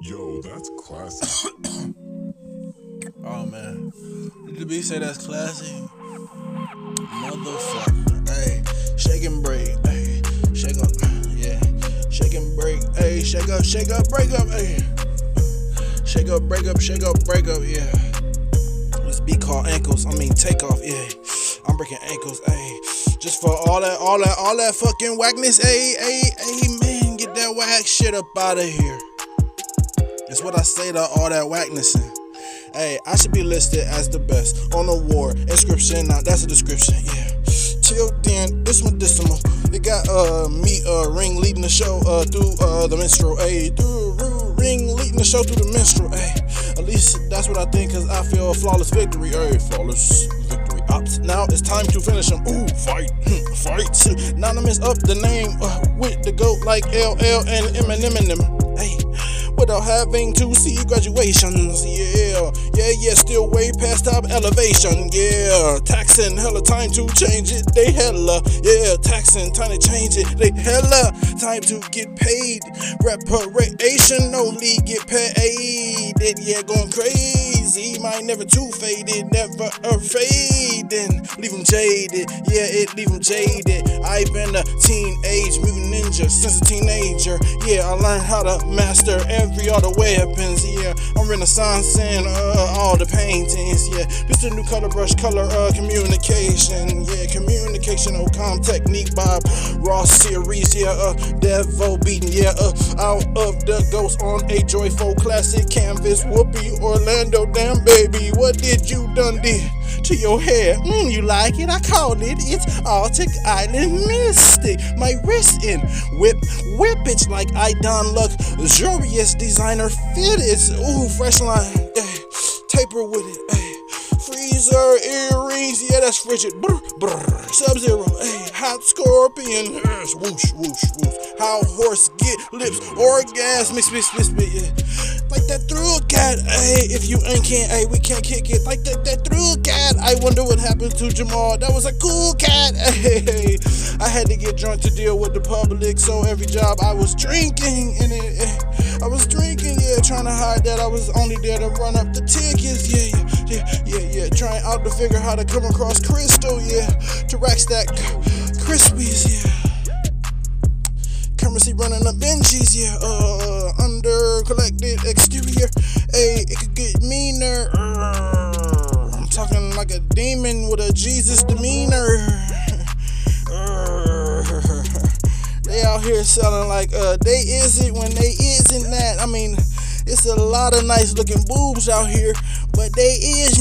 Yo, that's classic. oh man, did the beat say that's classy? Motherfucker, hey, shake and break, hey, shake up, yeah, shake and break, hey, shake up, shake up, break up, hey, shake up, break up, shake up, break up, yeah. This beat called ankles, I mean take off, yeah. I'm breaking ankles, hey, just for all that, all that, all that fucking whackness, hey, hey, hey, man, get that whack shit up out of here. That's what I say to all that whackness. Hey, I should be listed as the best on the war inscription. Now that's a description, yeah. Till then, this one decimal. It got uh me uh ring leading the show uh through uh the minstrel, hey, through ring leading the show through the minstrel, hey. At least that's what I think, cause I feel a flawless victory, hey, flawless victory. Ops. Now it's time to finish him. Ooh, fight, fight. Anonymous up the name uh, with the goat like LL and Eminem and them. Hey without having to see graduations. Yeah, yeah, yeah, still way past top elevation. Yeah, taxing hella time to change it. They hella, yeah, taxing time to change it. They hella time to get paid. Reparation only get paid. Yeah, going crazy. Mine never too faded, never a fading. Leave them jaded, yeah, it leave them jaded. I've been a teenage mutant ninja since a teenager. Yeah, I learned how to master every other weapons, yeah. I'm renaissance in uh, all the paintings, yeah. This the new color brush, color uh, communication, yeah. Communication, com technique, Bob Ross series, yeah. Uh, Devo beating, yeah. Uh, out of the ghost on a joyful classic canvas. Whoopee, Orlando, damn baby, what did you done did? To your hair. Mm, you like it? I call it. It's Arctic Island Mystic. My wrist in whip, whip it like I done luxurious designer fit. Ooh fresh line. Ay, taper with it. Ay, freezer earrings. Yeah, that's frigid. Brr, brr. Sub zero. Ay, hot scorpion. Yes, whoosh, whoosh, whoosh. How horse get lips orgasmic. Spit, spit, spit. Yeah. Like that through cat, hey, if you ain't can't, hey, we can't kick it. Like that, that through cat, I wonder what happened to Jamal. That was a cool cat, hey. I had to get drunk to deal with the public, so every job I was drinking in it. Eh. I was drinking, yeah, trying to hide that I was only there to run up the tickets, yeah, yeah, yeah, yeah, yeah. Trying out to figure how to come across crystal, yeah, to rack stack crispies, yeah. Currency running up Benjis, yeah, uh, under collected exterior. Hey, it could get meaner. I'm talking like a demon with a Jesus demeanor. They out here selling like uh, they is it when they isn't that. I mean, it's a lot of nice looking boobs out here, but they is